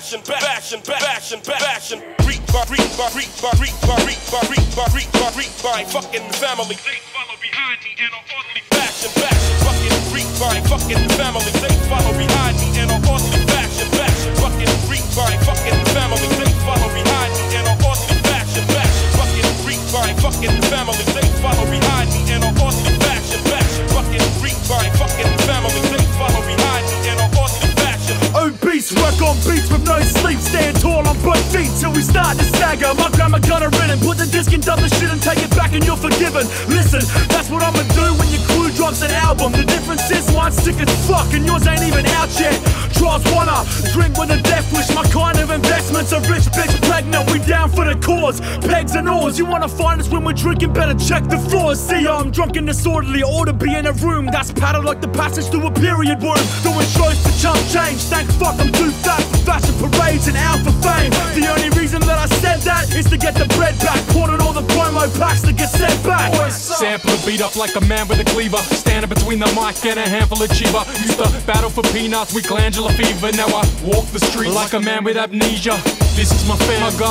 fashion, fashion, fashion, fashion. Reap by, reap by, reap by, reap by, fucking family. They follow behind me in an orderly fashion, fashion. Fucking by, fucking family. Work on beats with no sleep, stand tall on both feet till we start to stagger. My grandma got a written, put the disc in, dump the shit and take it back and you're forgiven. Listen, that's what I'ma do when your crew drops an album. The difference is mine's sick as fuck and yours ain't even out yet. Trials wanna drink with a death wish, my kind of investments. A rich bitch pregnant, we down for the cause. Pegs and oars, you wanna find us when we're drinking, better check the floors. See, I'm drunk and disorderly, ought to be in a room that's padded like the passage through a period womb. Doing shows to chump change, fuck I'm too fat for fashion parades and out for fame. The only reason that I said that is to get the bread back. Pouring all the promo packs to get sent back. Sample the beat up like a man with a cleaver. Standing between the mic and a handful of cheeba. Used to battle for peanuts with glandular fever. Now I walk the street like a man with amnesia. This is my fam. My God